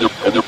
I've